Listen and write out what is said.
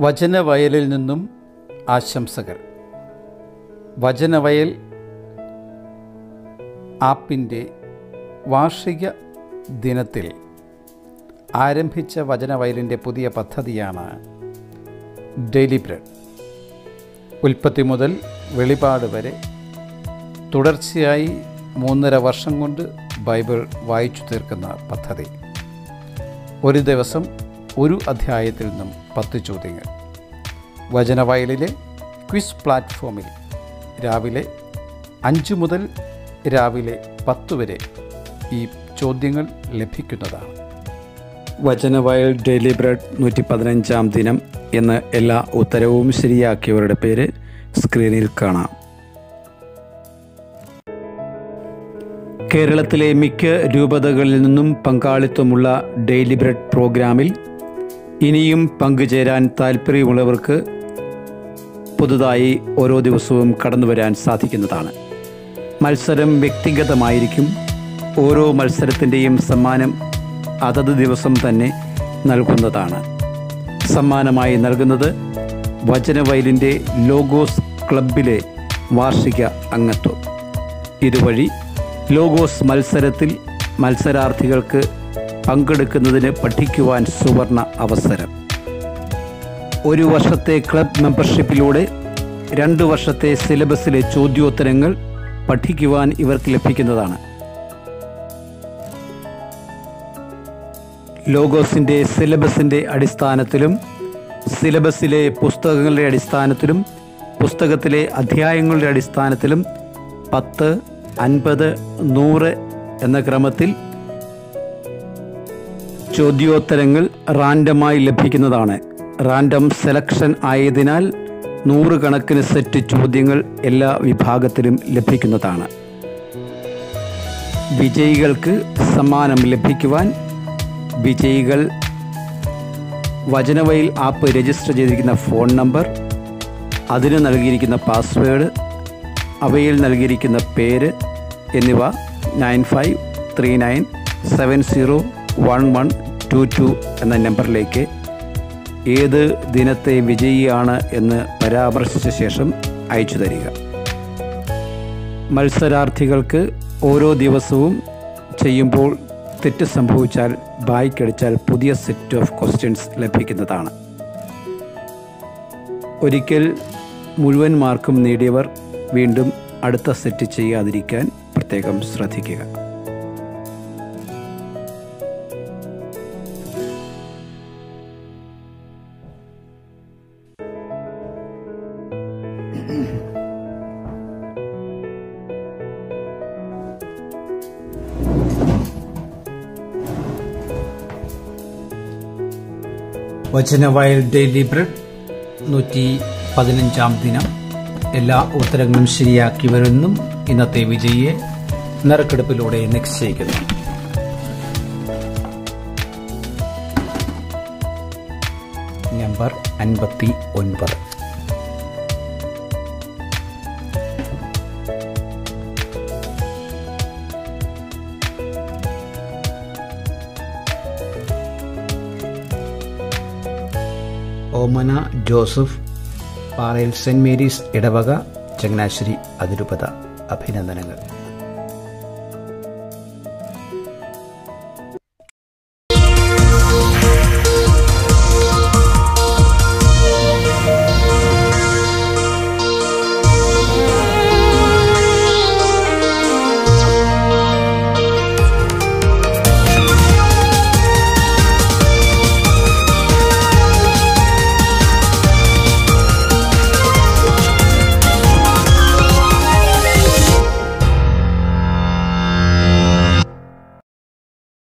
വചനവയലിൽ നിന്നും ആശംസകൾ. വചനവയൽ ആപ്പിന്റെ വാർഷിക ദിനത്തിൽ ആരംഭിച്ച വചനവയലിന്റെ പുതിയ പദ്ധതിയാണ് ഡെയിലി ബ്രെഡ്. ഉൽപ്പത്തി മുതൽ വെളിപാട് വരെ തുടർച്ചയായി മൂന്നര വർഷം കൊണ്ട് ബൈബിൾ വായിച്ചു തീർക്കുന്ന പദ്ധതി. ഒരു ദിവസം ഒരു അധ്യായത്തിൽ നിന്നും പത്ത് ചോദ്യങ്ങൾ. വചനവയലിലെ ക്വിസ് പ്ലാറ്റ്ഫോമിൽ രാവിലെ അഞ്ച് മുതൽ രാവിലെ പത്ത് വരെ ഈ ചോദ്യങ്ങൾ ലഭിക്കുന്നതാണ്. വചനവയൽ ഡെയിലി ബ്രഡ് നൂറ്റി പതിനഞ്ചാം ദിനം എന്ന എല്ലാ ഉത്തരവും ശരിയാക്കിയവരുടെ പേര് സ്ക്രീനിൽ കാണാം. കേരളത്തിലെ മിക്ക രൂപതകളിൽ നിന്നും പങ്കാളിത്തമുള്ള ഡെയിലി ബ്രഡ് പ്രോഗ്രാമിൽ ഇനിയും പങ്കുചേരാൻ താല്പര്യമുള്ളവർക്ക് പുതുതായി ഓരോ ദിവസവും കടന്നു വരാൻ സാധിക്കുന്നതാണ്. മത്സരം വ്യക്തിഗതമായിരിക്കും. ഓരോ മത്സരത്തിന്റെയും സമ്മാനം അതത് ദിവസം തന്നെ നൽകുന്നതാണ്. സമ്മാനമായി നൽകുന്നത് വചനവയലിന്റെ ലോഗോസ് ക്ലബിലെ വാർഷിക അംഗത്വം. ഇതുവഴി ലോഗോസ് മത്സരത്തിൽ മത്സരാർത്ഥികൾക്ക് പങ്കെടുക്കുന്നതിന് പഠിക്കുവാൻ സുവർണ അവസരം. ഒരു വർഷത്തെ ക്ലബ് മെമ്പർഷിപ്പിലൂടെ രണ്ട് വർഷത്തെ സിലബസിലെ ചോദ്യോത്തരങ്ങൾ പഠിക്കുവാൻ ഇവർക്ക് ലഭിക്കുന്നതാണ്. ലോഗോസിന്റെ സിലബസിന്റെ അടിസ്ഥാനത്തിലും സിലബസിലെ പുസ്തകങ്ങളുടെ അടിസ്ഥാനത്തിലും പുസ്തകത്തിലെ അധ്യായങ്ങളുടെ അടിസ്ഥാനത്തിലും പത്ത് അൻപത് നൂറ് എന്ന ക്രമത്തിൽ ചോദ്യോത്തരങ്ങൾ റാൻഡമായി ലഭിക്കുന്നതാണ്. റാൻഡം സെലക്ഷൻ ആയതിനാൽ നൂറുകണക്കിന് സെറ്റ് ചോദ്യങ്ങൾ എല്ലാ വിഭാഗത്തിലും ലഭിക്കുന്നതാണ്. വിജയികൾക്ക് സമ്മാനം ലഭിക്കുവാൻ വിജയികൾ വചനവയിൽ ആപ്പ് രജിസ്റ്റർ ചെയ്തിരിക്കുന്ന ഫോൺ നമ്പർ അതിന് നൽകിയിരിക്കുന്ന പാസ്വേഡ് അവയിൽ നൽകിയിരിക്കുന്ന പേര് എന്നിവ nine five three nine seven zero one one two two എന്ന നമ്പറിലേക്ക് ഏത് ദിനത്തെ വിജയിയാണ് എന്ന് പരാമർശിച്ച ശേഷം അയച്ചു തരിക. മത്സരാർത്ഥികൾക്ക് ഓരോ ദിവസവും ചെയ്യുമ്പോൾ തെറ്റ് സംഭവിച്ചാൽ ബായ്ക്കടിച്ചാൽ പുതിയ സെറ്റ് ഓഫ് ക്വസ്റ്റ്യൻസ് ലഭിക്കുന്നതാണ്. ഒരിക്കൽ മുഴുവൻ മാർക്കും നേടിയവർ വീണ്ടും അടുത്ത സെറ്റ് ചെയ്യാതിരിക്കാൻ പ്രത്യേകം ശ്രദ്ധിക്കുക. വചനവയൽ ഡെയിലി ബ്രെഡ് നൂറ്റി പതിനഞ്ചാം ദിനം. എല്ലാ ഉത്തരങ്ങളും ശരിയാക്കി വരുന്നു ഇന്നത്തെ വിജയിയെ നറുക്കെടുപ്പിലൂടെ നിശ്ചയിക്കുന്നു. നമ്പർ അൻപത്തി ഒൻപത്. Omana Joseph Parayil Saint Mary's ഇടവക ചങ്ങനാശ്ശേരി അതിരൂപത. അഭിനന്ദനങ്ങൾ.